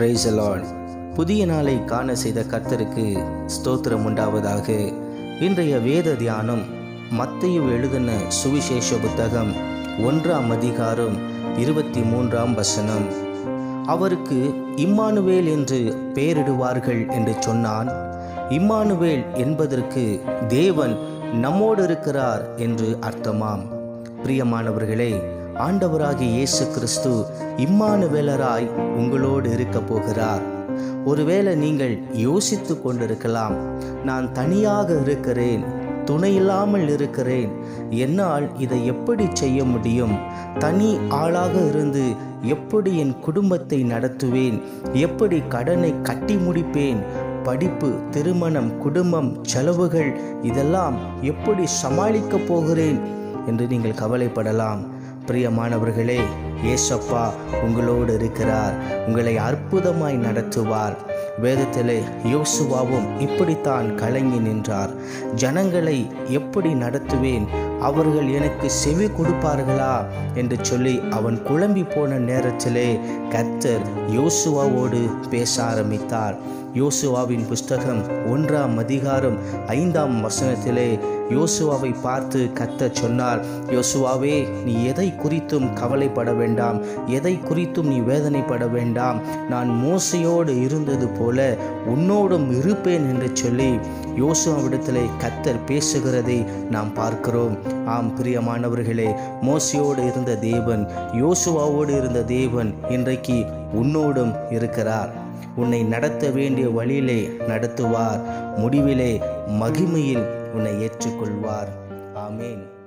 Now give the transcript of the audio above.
Price புதிய நாளை காண செய்த கர்த்தருக்கு ஸ்தோத்திரம் உண்டாவதாக. இன்றைய வேத தியானம் மத்தையு எழுதின சுவிசேஷ புத்தகம் ஒன்றாம் அதிகாரம் இருபத்தி மூன்றாம் வசனம். அவருக்கு இம்மானுவேல் என்று பெயரிடுவார்கள் என்று சொன்னான். இம்மானுவேல் என்பதற்கு தேவன் நம்மோடு இருக்கிறார் என்று அர்த்தமாம். பிரியமானவர்களே ஆண்டவராகிய இயேசு கிறிஸ்து இம்மானுவேலராய் உங்களோடு இருக்க போகிறார். ஒருவேளை நீங்கள் யோசித்து கொண்டிருக்கலாம் நான் தனியாக இருக்கிறேன் துணையில்லாமல் இருக்கிறேன் என்னால் இதை எப்படி செய்ய முடியும்? தனி ஆளாக இருந்து எப்படி என் குடும்பத்தை நடத்துவேன்? எப்படி கடனை கட்டி முடிப்பேன்? படிப்பு திருமணம் குடும்பம் செலவுகள் இதெல்லாம் எப்படி சமாளிக்கப் போகிறேன்? என்று நீங்கள் கவலைப்படலாம். பிரியமானவர்களே ஏசப்பா உங்களோடு இருக்கிறார் உங்களை அற்புதமாய் நடத்துவார். வேதத்திலே யோசுவாவும் இப்படித்தான் கலங்கி நின்றார். ஜனங்களை எப்படி நடத்துவேன்? அவர்கள் எனக்கு செவி கொடுப்பார்களா? என்று சொல்லி அவன் குழம்பி போன நேரத்திலே கர்த்தர் யோசுவாவோடு பேச ஆரம்பித்தார். யோசுவாவின் புஸ்தகம் ஒன்றாம் அதிகாரம் ஐந்தாம் வசனத்திலே யோசுவாவை பார்த்து கத்த சொன்னார் யோசுவாவே நீ எதை குறித்தும் கவலைப்பட வேண்டாம். எதை குறித்தும் நீ வேதனைப்பட வேண்டாம். நான் மோசையோடு இருந்தது போல உன்னோடும் இருப்பேன் என்று சொல்லி யோசுவாவிடத்திலே கத்தர் பேசுகிறதை நாம் பார்க்கிறோம். ஆம் பிரியமானவர்களே மோசையோடு இருந்த தேவன் யோசுவாவோடு இருந்த தேவன் இன்றைக்கு உன்னோடும் இருக்கிறார். உன்னை நடத்த வேண்டிய வழியிலே நடத்துவார். முடிவிலே மகிமையில் உன்னை ஏற்றுக்கொள்வார். ஆமேன்.